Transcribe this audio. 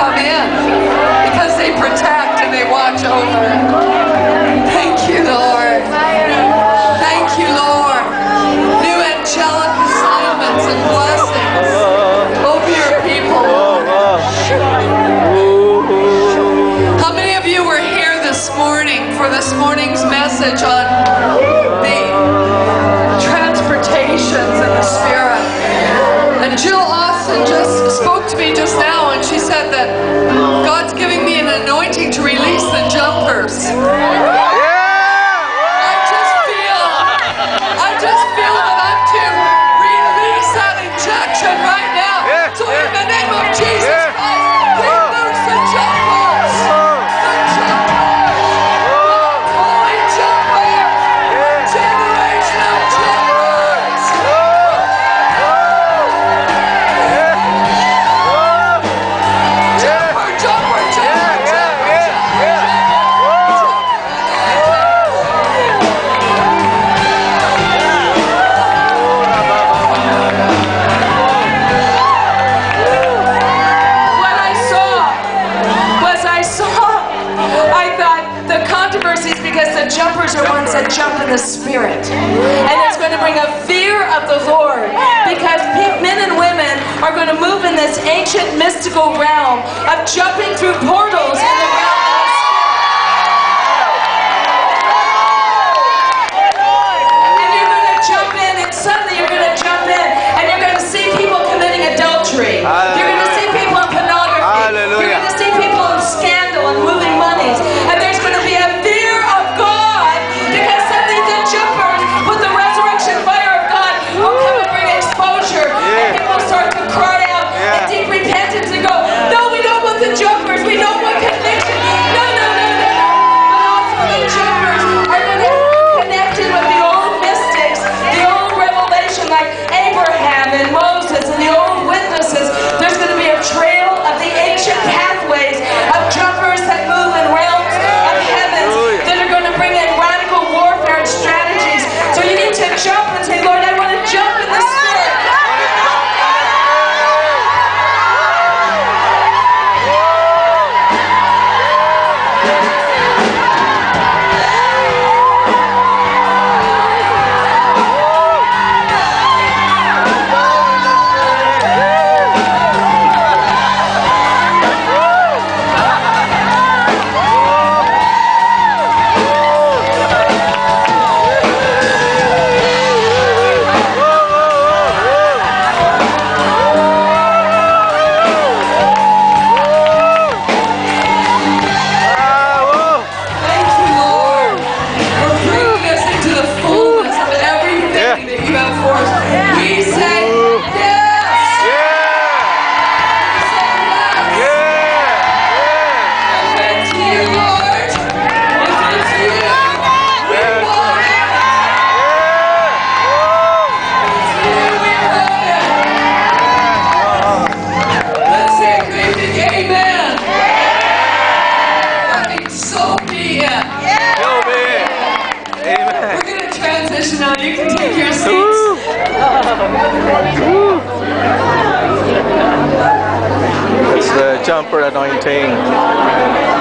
come in because they protect and they watch over. Thank you, Lord. that God's giving me an anointing to release the jumpers. the ones that jump in the spirit. And it's going to bring a fear of the Lord because men and women are going to move in this ancient mystical realm of jumping through portals in the realm of the spirit. And you're going to jump in and suddenly you're going to jump in and you're going to see people committing adultery. You can take your seats. It's the jumper anointing.